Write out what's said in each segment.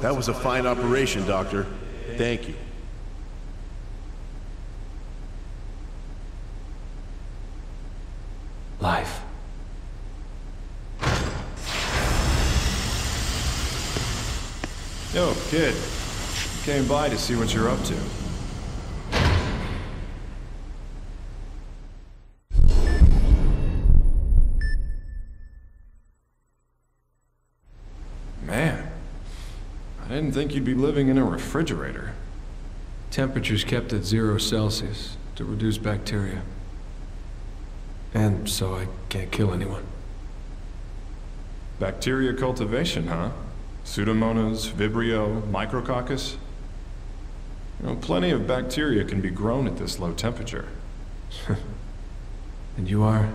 that was a fine operation, Doctor. Thank you. Life. Yo, kid. Came by to see what you're up to. I didn't think you'd be living in a refrigerator. Temperature's kept at zero Celsius to reduce bacteria. And so I can't kill anyone. Bacteria cultivation, huh? Pseudomonas, Vibrio, Micrococcus? You know, plenty of bacteria can be grown at this low temperature. And you are?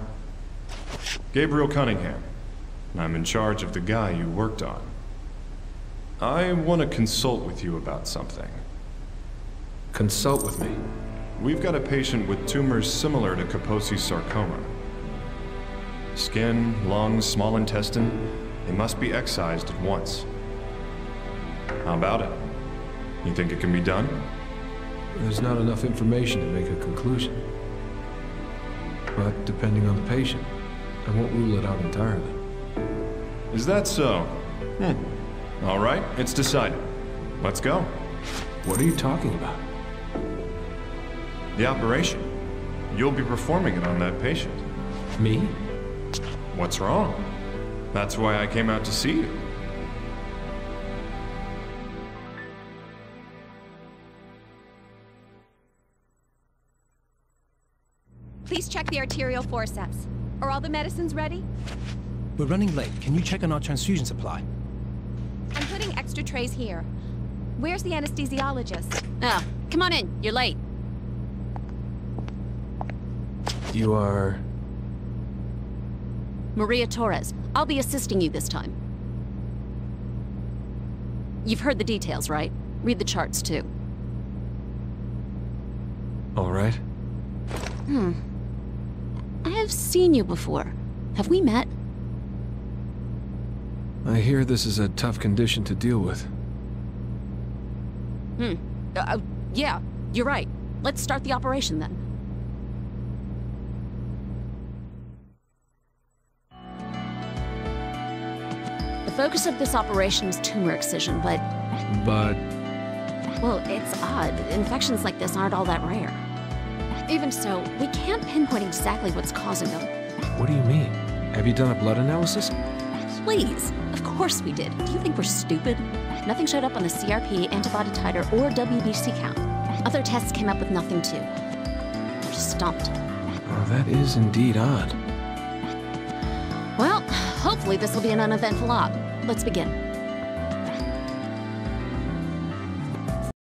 Gabriel Cunningham. and I'm in charge of the guy you worked on. I want to consult with you about something. Consult with me. We've got a patient with tumors similar to Kaposi's sarcoma. Skin, lungs, small intestine, they must be excised at once. How about it? You think it can be done? There's not enough information to make a conclusion. But depending on the patient, I won't rule it out entirely. Is that so? Hmm. All right, it's decided. Let's go. What are you talking about? The operation. You'll be performing it on that patient. Me? What's wrong? That's why I came out to see you. Please check the arterial forceps. Are all the medicines ready? We're running late. Can you check on our transfusion supply? I'm extra trays here. Where's the anesthesiologist? Oh, come on in. You're late. You are... Maria Torres. I'll be assisting you this time. You've heard the details, right? Read the charts, too. all right? Hmm. I have seen you before. Have we met? I hear this is a tough condition to deal with. Hmm. Uh, uh, yeah, you're right. Let's start the operation then. The focus of this operation is tumor excision, but, But... well, it's odd. Infections like this aren't all that rare. Even so, we can't pinpoint exactly what's causing them. What do you mean? Have you done a blood analysis? Please. Of course we did. Do you think we're stupid? Nothing showed up on the CRP, antibody titer, or WBC count. Other tests came up with nothing too. We're stumped. Oh, that is indeed odd. Well, hopefully this will be an uneventful op. Let's begin.